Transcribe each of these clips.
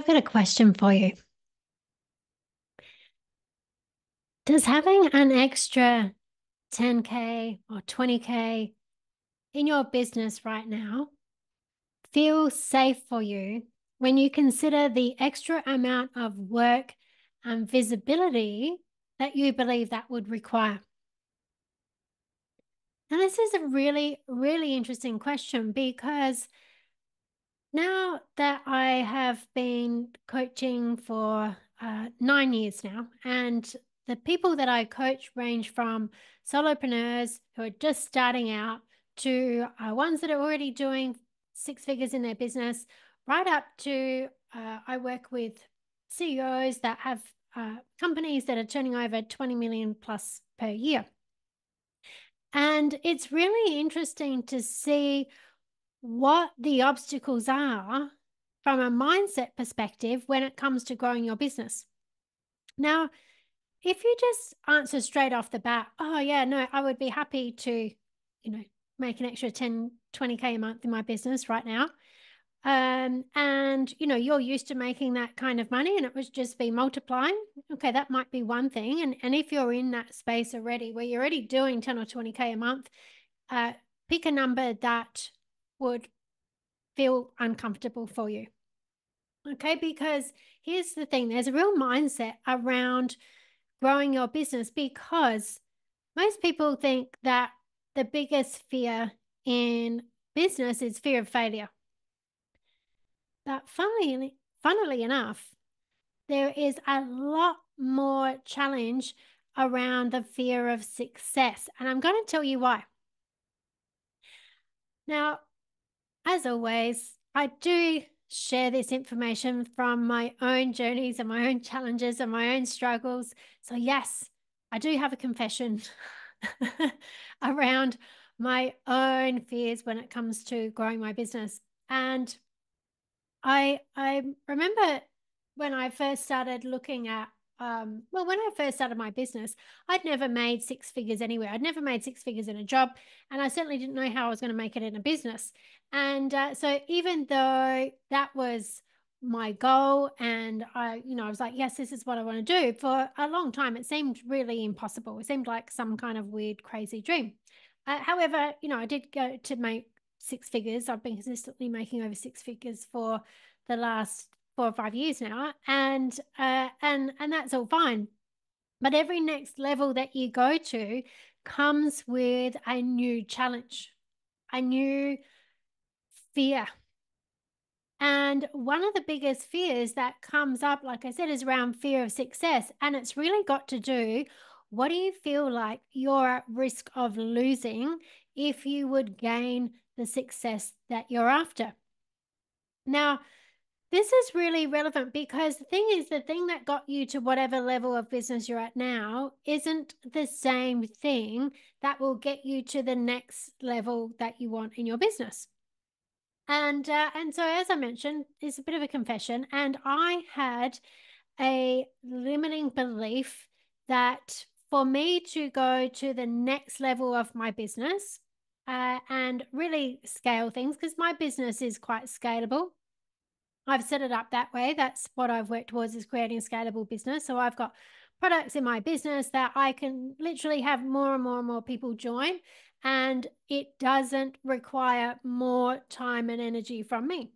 I've got a question for you. Does having an extra 10K or 20K in your business right now feel safe for you when you consider the extra amount of work and visibility that you believe that would require? Now, this is a really, really interesting question because now that I have been coaching for uh, nine years now, and the people that I coach range from solopreneurs who are just starting out to uh, ones that are already doing six figures in their business, right up to uh, I work with CEOs that have uh, companies that are turning over 20 million plus per year. And it's really interesting to see what the obstacles are from a mindset perspective when it comes to growing your business. Now, if you just answer straight off the bat, oh, yeah, no, I would be happy to, you know, make an extra 10, 20K a month in my business right now. Um, and you know, you're used to making that kind of money and it was just be multiplying. Okay, that might be one thing. And and if you're in that space already where you're already doing 10 or 20K a month, uh, pick a number that would feel uncomfortable for you. Okay, because here's the thing there's a real mindset around growing your business because most people think that the biggest fear in business is fear of failure. But funnily, funnily enough, there is a lot more challenge around the fear of success. And I'm going to tell you why. Now, as always, I do share this information from my own journeys and my own challenges and my own struggles. So, yes, I do have a confession around my own fears when it comes to growing my business. And I I remember when I first started looking at um, well, when I first started my business, I'd never made six figures anywhere. I'd never made six figures in a job, and I certainly didn't know how I was going to make it in a business. And uh, so, even though that was my goal, and I, you know, I was like, yes, this is what I want to do. For a long time, it seemed really impossible. It seemed like some kind of weird, crazy dream. Uh, however, you know, I did go to make six figures. I've been consistently making over six figures for the last four or five years now, and uh, and and that's all fine. But every next level that you go to comes with a new challenge, a new fear. And one of the biggest fears that comes up, like I said, is around fear of success. And it's really got to do what do you feel like you're at risk of losing if you would gain the success that you're after? Now, this is really relevant because the thing is, the thing that got you to whatever level of business you're at now isn't the same thing that will get you to the next level that you want in your business. And uh, and so, as I mentioned, it's a bit of a confession. And I had a limiting belief that for me to go to the next level of my business uh, and really scale things, because my business is quite scalable I've set it up that way. That's what I've worked towards is creating a scalable business. So I've got products in my business that I can literally have more and more and more people join. And it doesn't require more time and energy from me.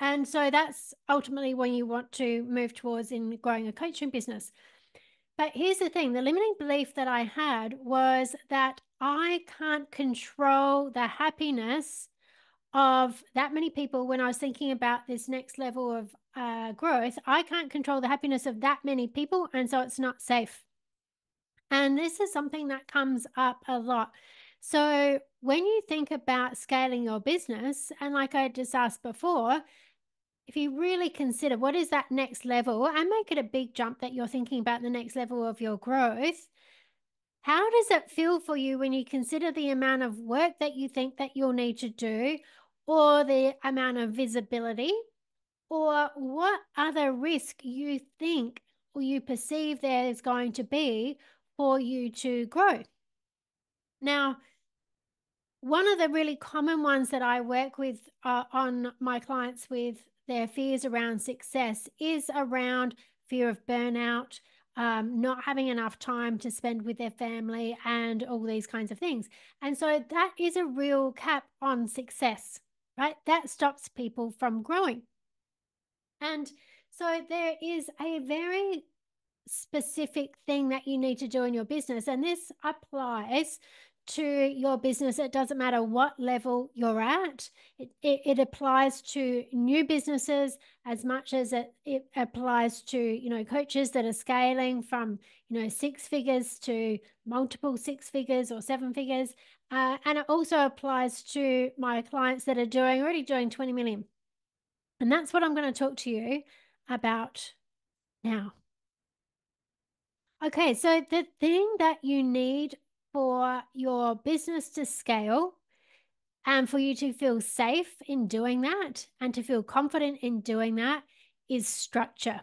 And so that's ultimately when you want to move towards in growing a coaching business. But here's the thing the limiting belief that I had was that I can't control the happiness of that many people when I was thinking about this next level of uh, growth, I can't control the happiness of that many people. And so it's not safe. And this is something that comes up a lot. So when you think about scaling your business, and like I just asked before, if you really consider what is that next level and make it a big jump that you're thinking about the next level of your growth, how does it feel for you when you consider the amount of work that you think that you'll need to do or the amount of visibility or what other risk you think or you perceive there is going to be for you to grow. Now, one of the really common ones that I work with uh, on my clients with their fears around success is around fear of burnout, um, not having enough time to spend with their family, and all these kinds of things. And so that is a real cap on success, right? That stops people from growing. And so there is a very specific thing that you need to do in your business. And this applies to your business. It doesn't matter what level you're at. It, it, it, applies to new businesses as much as it, it applies to, you know, coaches that are scaling from, you know, six figures to multiple six figures or seven figures. Uh, and it also applies to my clients that are doing already doing 20 million. And that's what I'm going to talk to you about now. Okay, so the thing that you need for your business to scale and for you to feel safe in doing that and to feel confident in doing that is structure.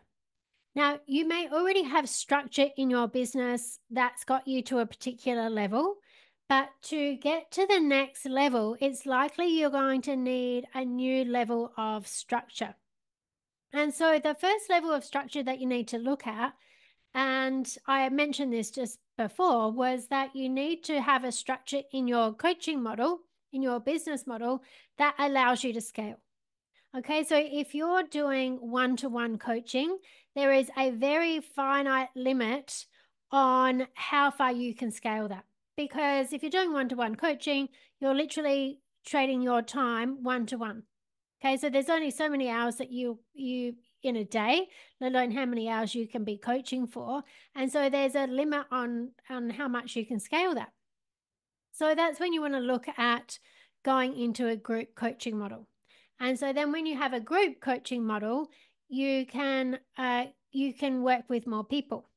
Now, you may already have structure in your business that's got you to a particular level, but to get to the next level, it's likely you're going to need a new level of structure. And so, the first level of structure that you need to look at, and I mentioned this just before, was that you need to have a structure in your coaching model, in your business model, that allows you to scale. Okay, so if you're doing one to one coaching, there is a very finite limit on how far you can scale that because if you're doing one-to-one coaching, you're literally trading your time one-to-one. Okay, so there's only so many hours that you you in a day, let alone how many hours you can be coaching for. And so there's a limit on on how much you can scale that. So that's when you want to look at going into a group coaching model. And so then when you have a group coaching model, you can uh, you can work with more people.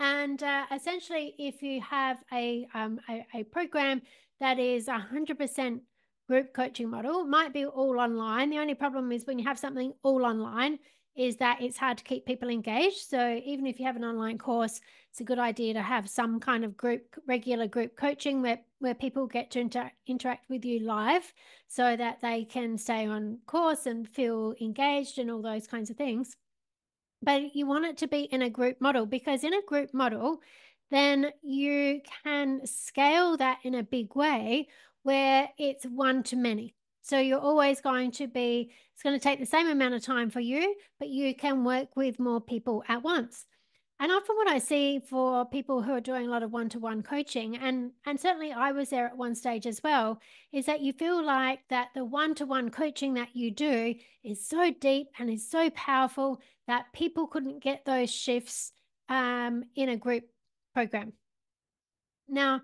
And uh, essentially, if you have a, um, a, a program that is 100% group coaching model, might be all online. The only problem is when you have something all online, is that it's hard to keep people engaged. So even if you have an online course, it's a good idea to have some kind of group, regular group coaching where where people get to inter- interact with you live, so that they can stay on course and feel engaged and all those kinds of things but you want it to be in a group model because in a group model, then you can scale that in a big way where it's one to many. So you're always going to be, it's going to take the same amount of time for you, but you can work with more people at once. And often what I see for people who are doing a lot of one-to-one coaching, and and certainly I was there at one stage as well, is that you feel like that the one-to-one coaching that you do is so deep and is so powerful that people couldn't get those shifts um, in a group program. Now,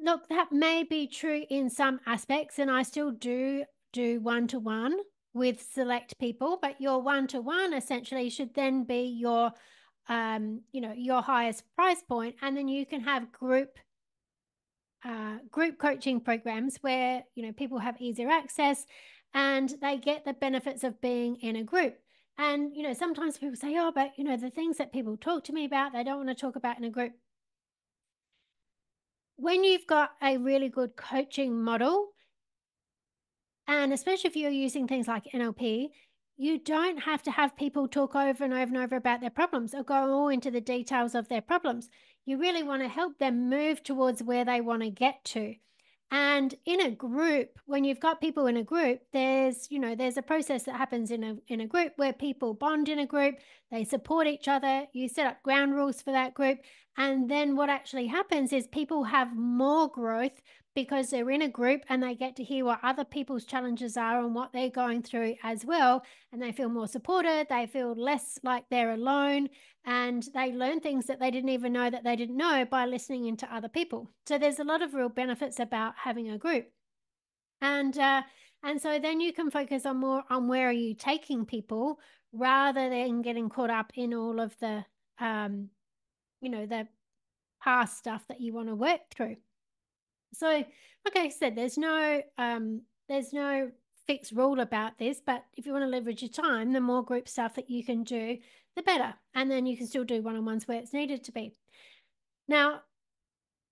look, that may be true in some aspects, and I still do do one-to-one with select people, but your one-to-one essentially should then be your um, you know, your highest price point, and then you can have group uh, group coaching programs where you know people have easier access and they get the benefits of being in a group. And you know, sometimes people say, "Oh, but you know, the things that people talk to me about, they don't want to talk about in a group." When you've got a really good coaching model, and especially if you're using things like NLP, you don't have to have people talk over and over and over about their problems or go all into the details of their problems. You really want to help them move towards where they want to get to. And in a group, when you've got people in a group, there's, you know, there's a process that happens in a in a group where people bond in a group, they support each other, you set up ground rules for that group, and then what actually happens is people have more growth because they're in a group and they get to hear what other people's challenges are and what they're going through as well. And they feel more supported, they feel less like they're alone, and they learn things that they didn't even know that they didn't know by listening into other people. So there's a lot of real benefits about having a group. And uh, and so then you can focus on more on where are you taking people rather than getting caught up in all of the um, you know, the past stuff that you want to work through. So, like I said, there's no um, there's no fixed rule about this, but if you want to leverage your time, the more group stuff that you can do, the better. And then you can still do one-on-ones where it's needed to be. Now,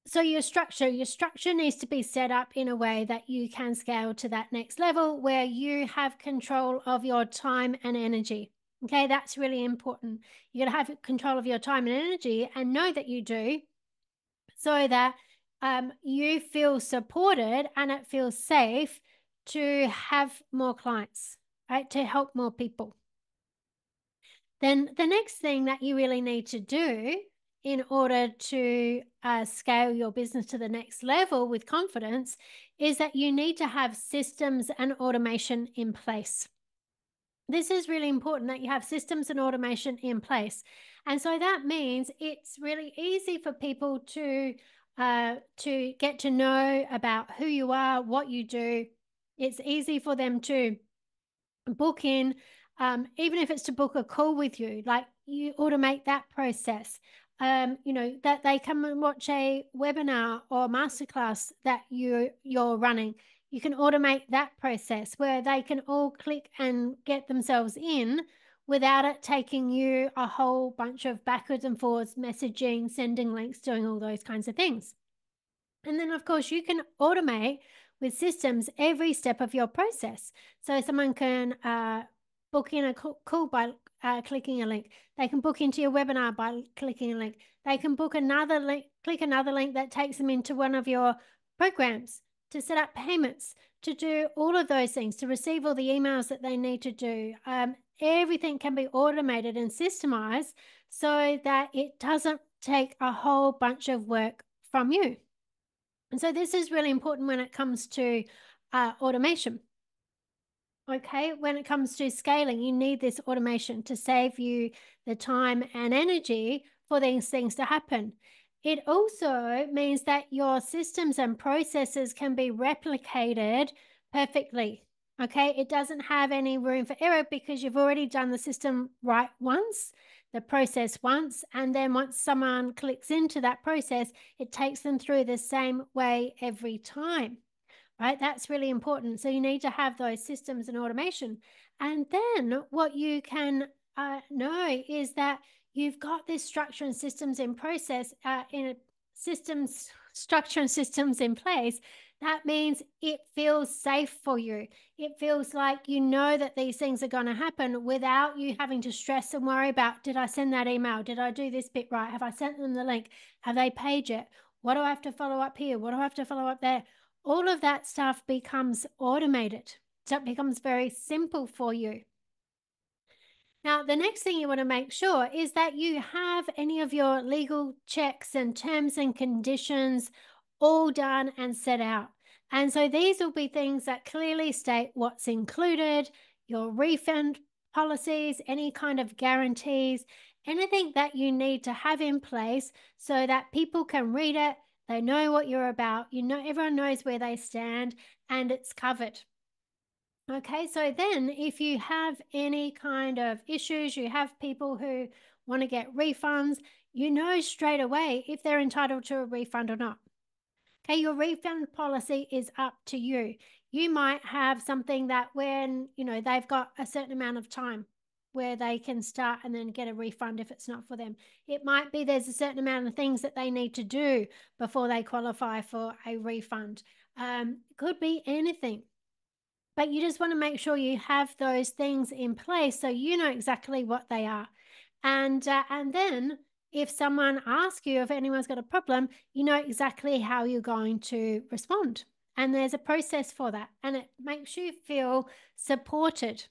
so your structure your structure needs to be set up in a way that you can scale to that next level where you have control of your time and energy okay that's really important you got to have control of your time and energy and know that you do so that um, you feel supported and it feels safe to have more clients right to help more people then the next thing that you really need to do in order to uh, scale your business to the next level with confidence is that you need to have systems and automation in place. This is really important that you have systems and automation in place. And so that means it's really easy for people to uh, to get to know about who you are, what you do. It's easy for them to book in, um, even if it's to book a call with you, like you automate that process um, you know, that they come and watch a webinar or masterclass that you you're running. You can automate that process where they can all click and get themselves in without it taking you a whole bunch of backwards and forwards messaging, sending links, doing all those kinds of things. And then, of course, you can automate with systems every step of your process. So someone can uh, book in a call by uh, clicking a link. They can book into your webinar by clicking a link. They can book another link, click another link that takes them into one of your programs to set up payments, to do all of those things, to receive all the emails that they need to do. Um, everything can be automated and systemized so that it doesn't take a whole bunch of work from you. And so this is really important when it comes to uh, automation. Okay, when it comes to scaling, you need this automation to save you the time and energy for these things to happen. It also means that your systems and processes can be replicated perfectly. Okay, it doesn't have any room for error because you've already done the system right once, the process once, and then once someone clicks into that process, it takes them through the same way every time right? That's really important. So you need to have those systems and automation. And then what you can uh, know is that you've got this structure and systems in process, uh, in systems, structure and systems in place. That means it feels safe for you. It feels like you know that these things are going to happen without you having to stress and worry about did I send that email? Did I do this bit right? Have I sent them the link? Have they paid it? What do I have to follow up here? What do I have to follow up there? all of that stuff becomes automated. So it becomes very simple for you. Now, the next thing you want to make sure is that you have any of your legal checks and terms and conditions all done and set out. And so these will be things that clearly state what's included, your refund policies, any kind of guarantees, anything that you need to have in place so that people can read it they know what you're about. You know, everyone knows where they stand and it's covered. Okay, so then if you have any kind of issues, you have people who want to get refunds, you know straight away if they're entitled to a refund or not. Okay, your refund policy is up to you. You might have something that when, you know, they've got a certain amount of time where they can start and then get a refund if it's not for them. It might be there's a certain amount of things that they need to do before they qualify for a refund. Um, could be anything. But you just want to make sure you have those things in place so you know exactly what they are. And uh, and then if someone asks you if anyone's got a problem, you know exactly how you're going to respond. And there's a process for that. And it makes you feel supported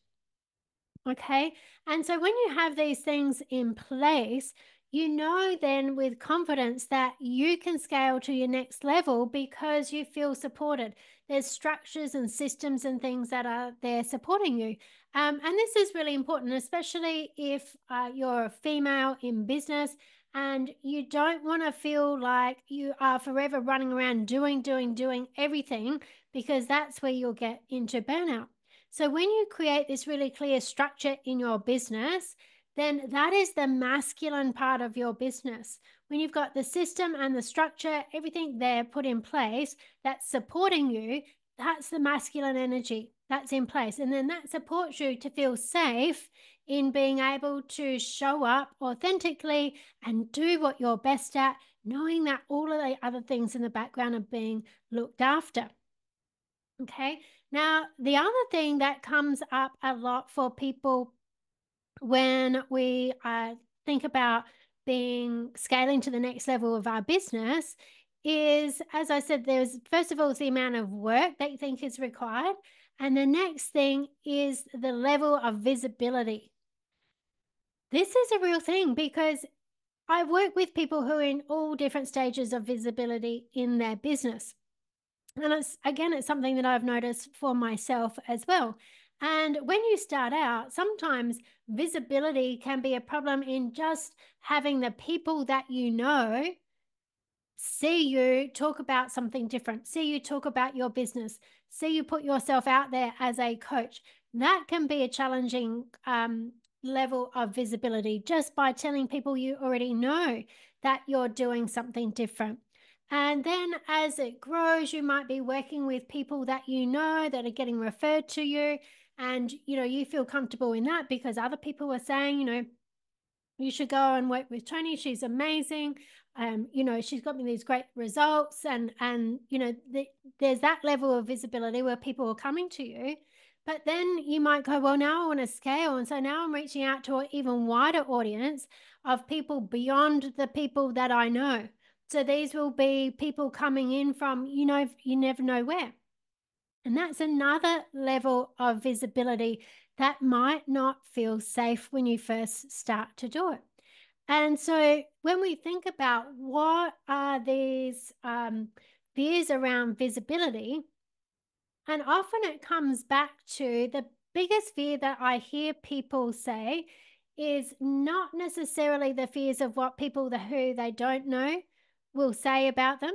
Okay. And so when you have these things in place, you know then with confidence that you can scale to your next level because you feel supported. There's structures and systems and things that are there supporting you. Um, and this is really important, especially if uh, you're a female in business and you don't want to feel like you are forever running around doing, doing, doing everything because that's where you'll get into burnout. So when you create this really clear structure in your business, then that is the masculine part of your business. When you've got the system and the structure, everything there put in place that's supporting you, that's the masculine energy that's in place. And then that supports you to feel safe in being able to show up authentically and do what you're best at, knowing that all of the other things in the background are being looked after. Okay. Now, the other thing that comes up a lot for people when we uh, think about being scaling to the next level of our business is, as I said, there's first of all, the amount of work that you think is required. And the next thing is the level of visibility. This is a real thing because I work with people who are in all different stages of visibility in their business. And it's again, it's something that I've noticed for myself as well. And when you start out, sometimes visibility can be a problem in just having the people that you know see you talk about something different, see you talk about your business, see you put yourself out there as a coach. That can be a challenging um, level of visibility just by telling people you already know that you're doing something different. And then as it grows, you might be working with people that you know that are getting referred to you. And, you know, you feel comfortable in that because other people are saying, you know, you should go and work with Toni She's amazing. Um, you know, she's got me these great results, and and you know, the, there's that level of visibility where people are coming to you. But then you might go, well, now I want to scale, and so now I'm reaching out to an even wider audience of people beyond the people that I know. So these will be people coming in from you know you never know where. And that's another level of visibility that might not feel safe when you first start to do it. And so when we think about what are these um, fears around visibility, and often it comes back to the biggest fear that I hear people say is not necessarily the fears of what people the, who they don't know will say about them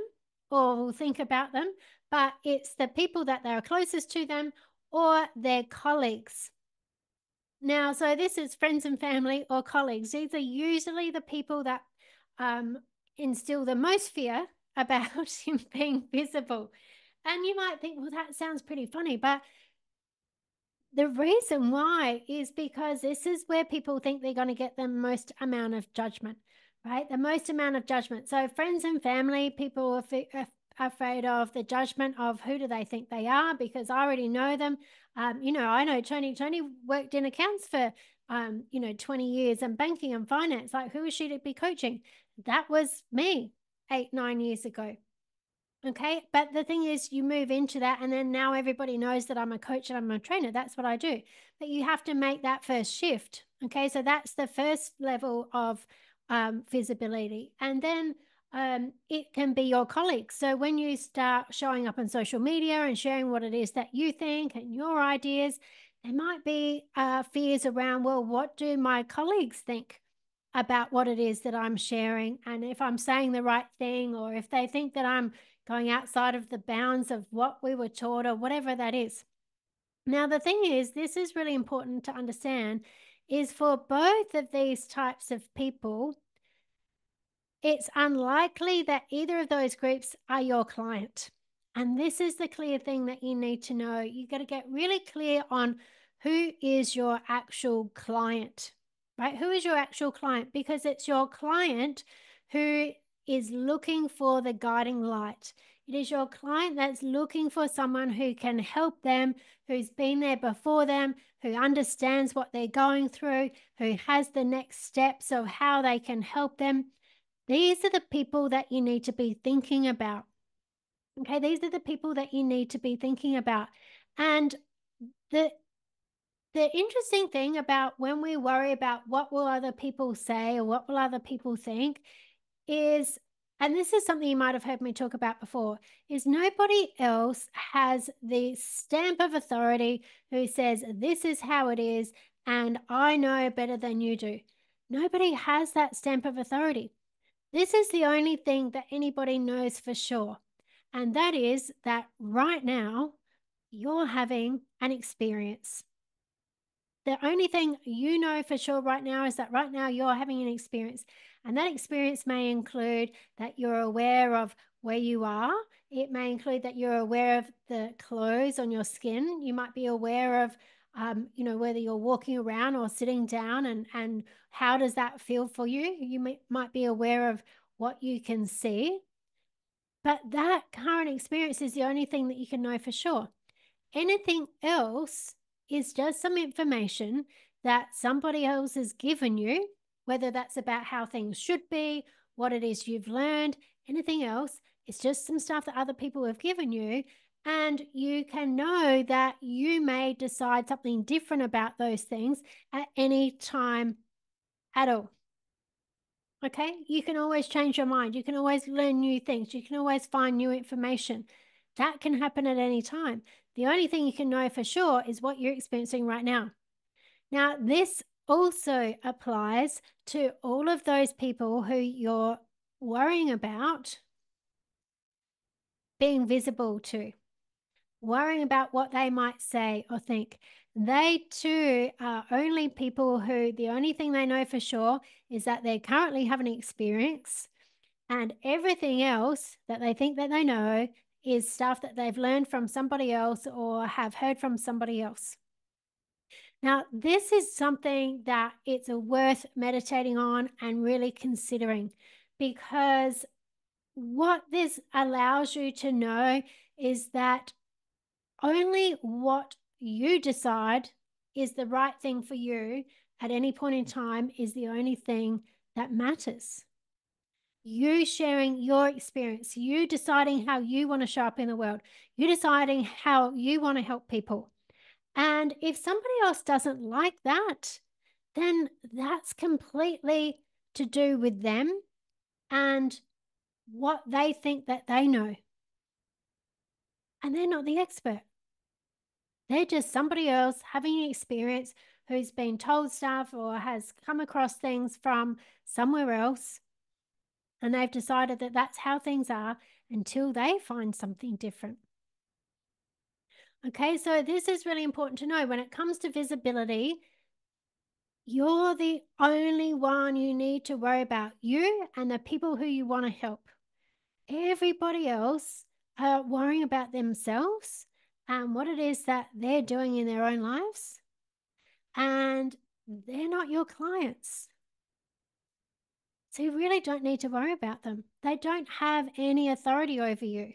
or will think about them, but it's the people that they are closest to them or their colleagues. Now, so this is friends and family or colleagues. These are usually the people that um, instill the most fear about him being visible. And you might think, well, that sounds pretty funny, but the reason why is because this is where people think they're going to get the most amount of judgment, right? The most amount of judgment. So, friends and family, people afraid of the judgment of who do they think they are because I already know them. Um, you know, I know Toni. Toni worked in accounts for, um, you know, 20 years and banking and finance. Like, who is she to be coaching? That was me eight, nine years ago. Okay. But the thing is, you move into that, and then now everybody knows that I'm a coach and I'm a trainer. That's what I do. But you have to make that first shift. Okay. So that's the first level of um, visibility. And then um, it can be your colleagues. So when you start showing up on social media and sharing what it is that you think and your ideas, there might be uh, fears around, well, what do my colleagues think about what it is that I'm sharing? And if I'm saying the right thing, or if they think that I'm going outside of the bounds of what we were taught, or whatever that is. Now, the thing is, this is really important to understand is for both of these types of people, it's unlikely that either of those groups are your client. And this is the clear thing that you need to know. You got to get really clear on who is your actual client, right? Who is your actual client? Because it's your client who is looking for the guiding light. It is your client that's looking for someone who can help them, who's been there before them, who understands what they're going through, who has the next steps of how they can help them. These are the people that you need to be thinking about. Okay, these are the people that you need to be thinking about. And the the interesting thing about when we worry about what will other people say or what will other people think is and this is something you might have heard me talk about before is nobody else has the stamp of authority who says this is how it is and I know better than you do. Nobody has that stamp of authority. This is the only thing that anybody knows for sure. And that is that right now, you're having an experience. The only thing you know for sure right now is that right now you're having an experience. And that experience may include that you're aware of where you are. It may include that you're aware of the clothes on your skin. You might be aware of um, you know, whether you're walking around or sitting down and, and how does that feel for you? You may, might be aware of what you can see. But that current experience is the only thing that you can know for sure. Anything else is just some information that somebody else has given you, whether that's about how things should be, what it is you've learned, anything else. It's just some stuff that other people have given you. And you can know that you may decide something different about those things at any time at all. Okay, you can always change your mind. You can always learn new things. You can always find new information. That can happen at any time. The only thing you can know for sure is what you're experiencing right now. Now, this also applies to all of those people who you're worrying about being visible to, worrying about what they might say or think. They too are only people who the only thing they know for sure is that they currently have an experience and everything else that they think that they know is stuff that they've learned from somebody else or have heard from somebody else. Now, this is something that it's worth meditating on and really considering because what this allows you to know is that only what you decide is the right thing for you at any point in time is the only thing that matters. You sharing your experience, you deciding how you want to show up in the world, you deciding how you want to help people. And if somebody else doesn't like that, then that's completely to do with them and what they think that they know. And they're not the expert. They're just somebody else having an experience who's been told stuff or has come across things from somewhere else. And they've decided that that's how things are until they find something different. Okay, so this is really important to know. When it comes to visibility, you're the only one you need to worry about, you and the people who you want to help. Everybody else are worrying about themselves and what it is that they're doing in their own lives, and they're not your clients. So you really don't need to worry about them. They don't have any authority over you.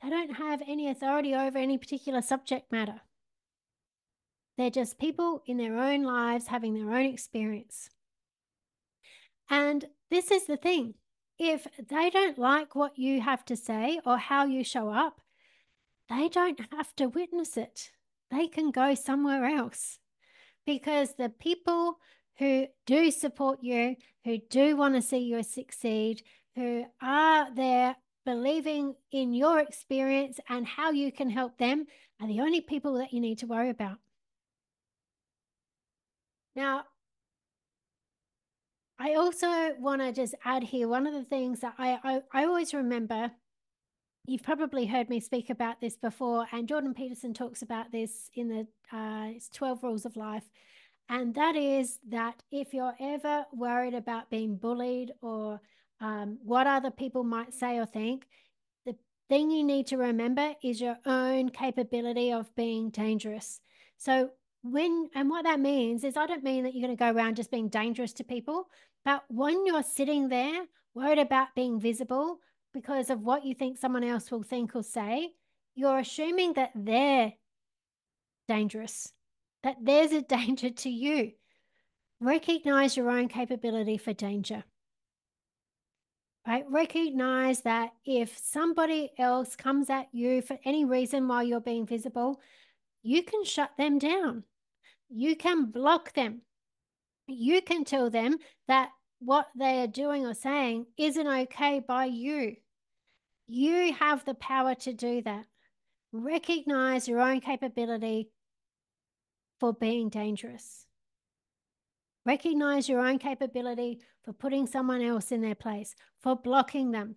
They don't have any authority over any particular subject matter. They're just people in their own lives having their own experience. And this is the thing if they don't like what you have to say or how you show up, they don't have to witness it. They can go somewhere else because the people who do support you, who do want to see you succeed, who are there believing in your experience and how you can help them are the only people that you need to worry about. Now, I also want to just add here one of the things that I, I, I always remember. You've probably heard me speak about this before, and Jordan Peterson talks about this in the uh, 12 Rules of Life. And that is that if you're ever worried about being bullied or um, what other people might say or think. The thing you need to remember is your own capability of being dangerous. So, when and what that means is, I don't mean that you're going to go around just being dangerous to people, but when you're sitting there worried about being visible because of what you think someone else will think or say, you're assuming that they're dangerous, that there's a danger to you. Recognize your own capability for danger right? Recognize that if somebody else comes at you for any reason while you're being visible, you can shut them down. You can block them. You can tell them that what they are doing or saying isn't okay by you. You have the power to do that. Recognize your own capability for being dangerous. Recognize your own capability for putting someone else in their place, for blocking them,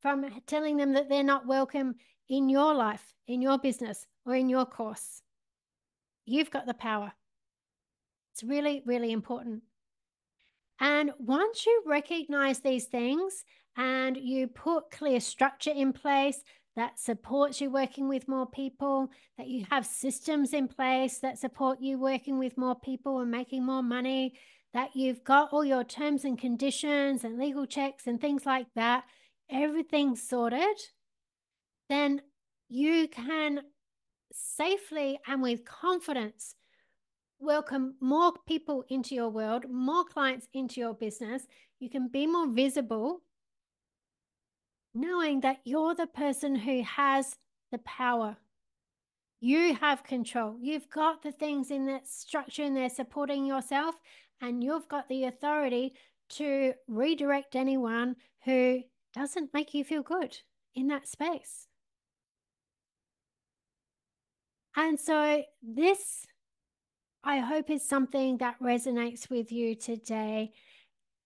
from telling them that they're not welcome in your life, in your business, or in your course. You've got the power. It's really, really important. And once you recognize these things and you put clear structure in place that supports you working with more people, that you have systems in place that support you working with more people and making more money, that you've got all your terms and conditions and legal checks and things like that, everything sorted, then you can safely and with confidence welcome more people into your world, more clients into your business. You can be more visible, knowing that you're the person who has the power. You have control. You've got the things in that structure and they're supporting yourself, and you've got the authority to redirect anyone who doesn't make you feel good in that space. And so, this I hope is something that resonates with you today.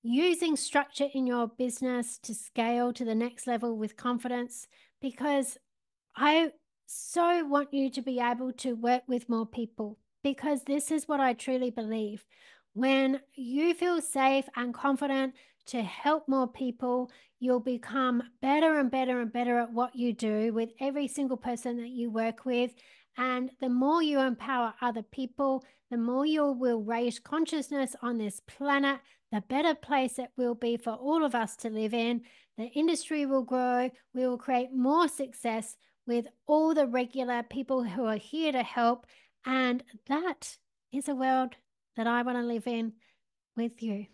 Using structure in your business to scale to the next level with confidence, because I so want you to be able to work with more people, because this is what I truly believe. When you feel safe and confident to help more people, you'll become better and better and better at what you do with every single person that you work with. And the more you empower other people, the more you will raise consciousness on this planet, the better place it will be for all of us to live in. The industry will grow. We will create more success with all the regular people who are here to help. And that is a world that I want to live in with you.